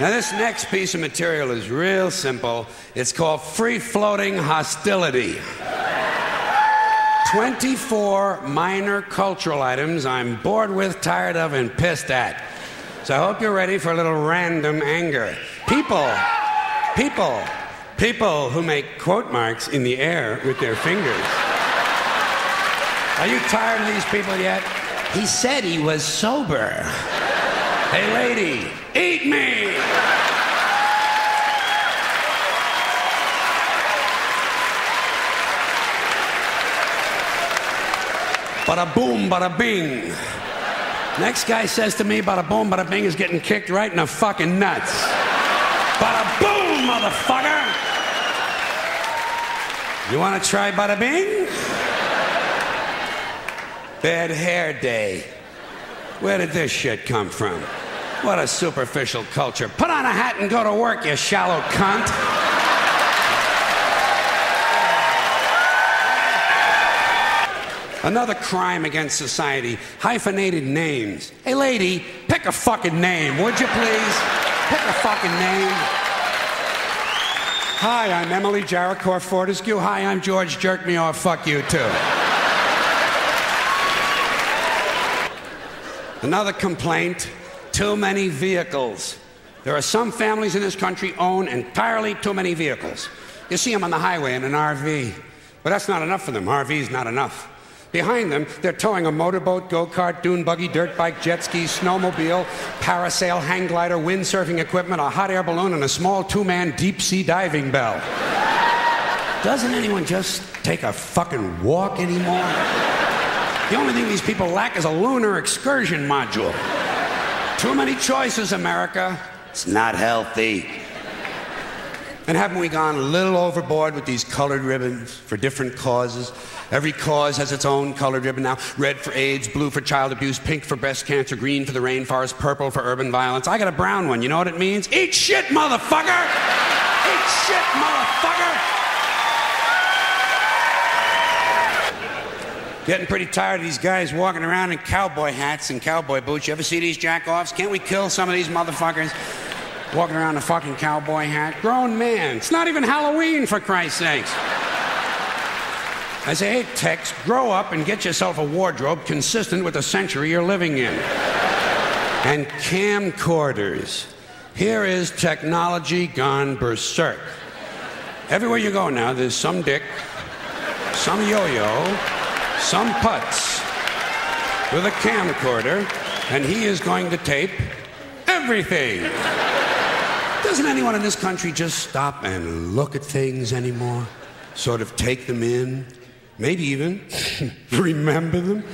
Now, this next piece of material is real simple. It's called Free Floating Hostility. 24 minor cultural items I'm bored with, tired of, and pissed at. So I hope you're ready for a little random anger. People, people, people who make quote marks in the air with their fingers. Are you tired of these people yet? He said he was sober. Hey, lady, eat me! Bada boom, bada bing. Next guy says to me, bada boom, bada bing is getting kicked right in the fucking nuts. Bada boom, motherfucker! You want to try bada bing? Bad hair day. Where did this shit come from? What a superficial culture. Put on a hat and go to work, you shallow cunt. Another crime against society hyphenated names. Hey, lady, pick a fucking name, would you please? Pick a fucking name. Hi, I'm Emily Jericho Fortescue. Hi, I'm George Jerk Me Off. Fuck you, too. Another complaint too many vehicles. There are some families in this country own entirely too many vehicles. You see them on the highway in an RV. But that's not enough for them. RV is not enough. Behind them, they're towing a motorboat, go kart, dune buggy, dirt bike, jet ski, snowmobile, parasail, hang glider, windsurfing equipment, a hot air balloon, and a small two man deep sea diving bell. Doesn't anyone just take a fucking walk anymore? The only thing these people lack is a lunar excursion module. Too many choices, America. It's not healthy. And haven't we gone a little overboard with these colored ribbons for different causes? Every cause has its own colored ribbon now. Red for AIDS, blue for child abuse, pink for breast cancer, green for the rainforest, purple for urban violence. I got a brown one. You know what it means? Eat shit, motherfucker! Eat shit, motherfucker! Getting pretty tired of these guys walking around in cowboy hats and cowboy boots. You ever see these jack-offs? Can't we kill some of these motherfuckers? Walking around in a fucking cowboy hat. Grown man. It's not even Halloween, for Christ's sakes. I say, hey, Tex, grow up and get yourself a wardrobe consistent with the century you're living in. And camcorders. Here is technology gone berserk. Everywhere you go now, there's some dick, some yo yo, some putts with a camcorder, and he is going to tape everything. Doesn't anyone in this country just stop and look at things anymore? Sort of take them in? Maybe even remember them?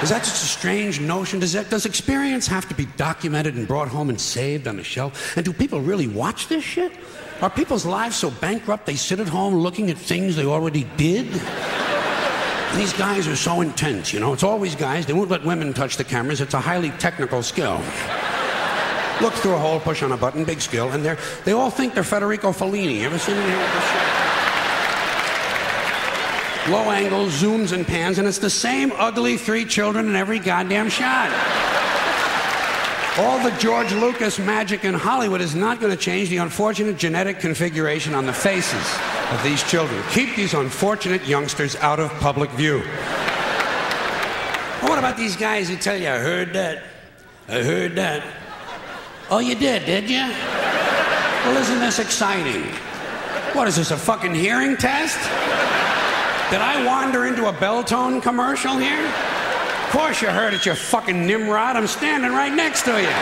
Is that just a strange notion? Does, that, does experience have to be documented and brought home and saved on a shelf? And do people really watch this shit? Are people's lives so bankrupt they sit at home looking at things they already did? These guys are so intense, you know. It's always guys. They won't let women touch the cameras. It's a highly technical skill. Look through a hole, push on a button, big skill, and they're, they all think they're Federico Fellini. Ever seen any of this? Low angles, zooms, and pans, and it's the same ugly three children in every goddamn shot. All the George Lucas magic in Hollywood is not going to change the unfortunate genetic configuration on the faces of these children. Keep these unfortunate youngsters out of public view. Well, what about these guys who tell you, I heard that? I heard that. Oh, you did, did you? Well, isn't this exciting? What is this, a fucking hearing test? Did I wander into a Beltone commercial here? Of course you heard it, you fucking Nimrod. I'm standing right next to you.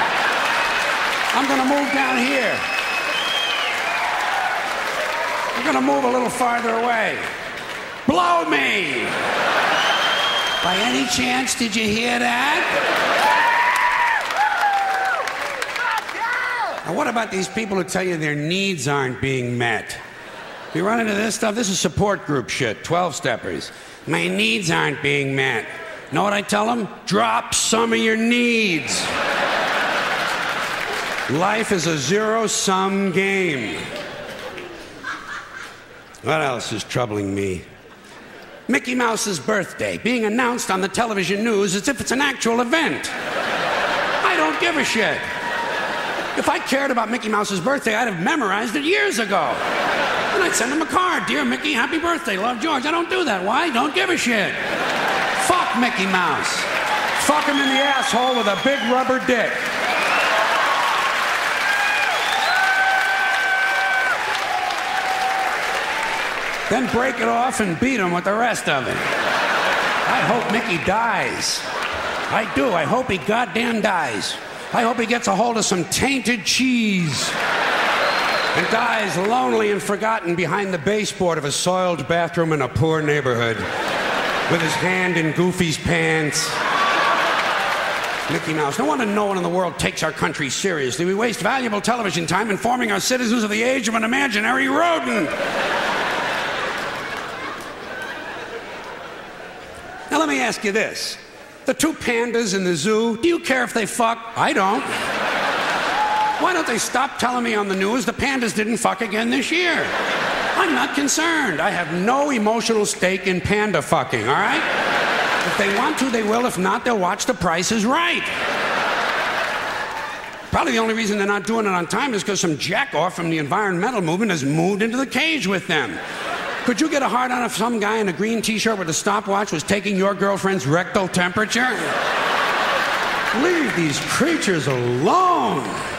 I'm gonna move down here. I'm gonna move a little farther away. Blow me! By any chance, did you hear that? Now, what about these people who tell you their needs aren't being met? You run into this stuff, this is support group shit, 12 steppers. My needs aren't being met. Know what I tell them? Drop some of your needs. Life is a zero sum game. What else is troubling me? Mickey Mouse's birthday being announced on the television news as if it's an actual event. I don't give a shit. If I cared about Mickey Mouse's birthday, I'd have memorized it years ago. And I'd send him a card. Dear Mickey, happy birthday. Love George. I don't do that. Why? Don't give a shit. Fuck Mickey Mouse. Fuck him in the asshole with a big rubber dick. Then break it off and beat him with the rest of it. I hope Mickey dies. I do. I hope he goddamn dies. I hope he gets a hold of some tainted cheese and dies lonely and forgotten behind the baseboard of a soiled bathroom in a poor neighborhood with his hand in Goofy's pants. Mickey Mouse. No wonder no one in the world takes our country seriously. We waste valuable television time informing our citizens of the age of an imaginary rodent. Let me ask you this. The two pandas in the zoo, do you care if they fuck? I don't. Why don't they stop telling me on the news the pandas didn't fuck again this year? I'm not concerned. I have no emotional stake in panda fucking, all right? If they want to, they will. If not, they'll watch The Price is Right. Probably the only reason they're not doing it on time is because some jackoff from the environmental movement has moved into the cage with them. Could you get a hard on if some guy in a green t shirt with a stopwatch was taking your girlfriend's rectal temperature? Leave these creatures alone.